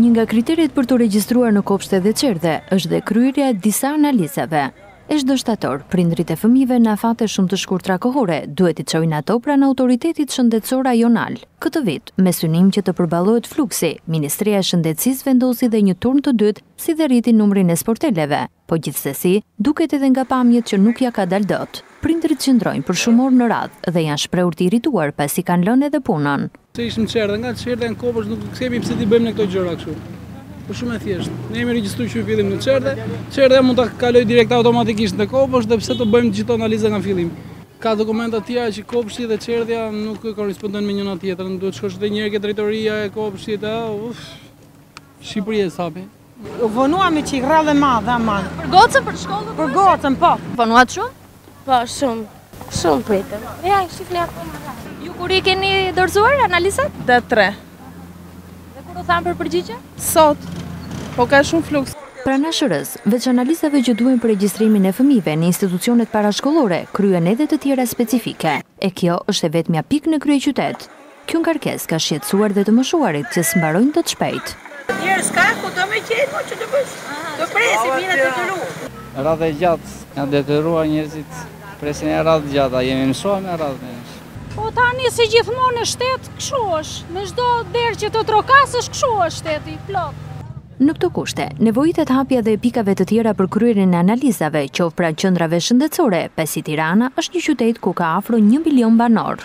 Një nga kriteret për t'u regjistruar në kopshte dhe çerdhe është dhe kryerja e disa analizave. E çdo shtator, prindërit e fëmijëve në afate shumë të shkurtra kohore, duhet t'i çojnë ato pranë autoritetit shëndetësor rajonal. Këtë vit, me synim që të përballohet fluksi, Ministria e Shëndetësisë vendosi dhe një turn të dytë si dhe rriti numrin e sporteleve, Po gjithsesi, duket edhe nga pamjet që nuk ia ka dalë dot. Prindërit qëndrojnë për shumë orë në radhë dhe janë shprehur të irrituar pasi kanë lënë edhe punën. Se ishim në çerdhe, nga çerdhja në kopsht, nuk kemi pse t'i bëjmë ne këto gjëra kështu. Është shumë e thjeshtë. Ne jemi regjistruar që fillim në çerdhe, çerdhja mund ta kalojë direkt automatikisht në kopsht dhe pse të bëjmë gjithë analiza nga fillim. Ka dokumenta të tjera që kopshti dhe çerdhja nuk korrespondojnë me njëra-tjetrën, duhet të shkosh dhe njëherë ke drejtoria e kopshtit, ëh, uf. Shqipëri e sapi. U vonuam një çikë radhë e madhe, aman. Për gocën, për shkollën? Për gocën, po. Vonuat shumë? Po, shumë. Shumë pritëm. E ja, e shef një atë radhë. Ju kur i keni dorëzuar analizat? Dje tre. Dhe kur ju thanë për përgjigje? Sot. Po ka shumë fluks. Pranë ASHR-së, veç analizave që duhen për regjistrimin e fëmijëve në institucionet parashkollore, kryhen edhe të tjera specifike. E kjo është e vetmja pikë në kryeqytet. Kjo ngarkesë ka shqetësuar dhe të moshuarit që s'mbarojnë dot shpejt. Mirë s'ka ku do me qenë mo që të bësh, do presim mira të të lumë. Radhë e gjatë, janë detyruar njerëzit presin në radhë të gjatë, a jemi mësuar me radhë me nëshë. Po tani si gjithmonë në shtet, kështu është, në çdo derë që të trokasësh kështu është shteti, plot. Në këto kushte, nevojitet hapja dhe e pikave të tjera për kryerjen e analizave, qoftë pranë qendrave shëndetësore, pasi Tirana është një qytet ku ka afro një milion banorë.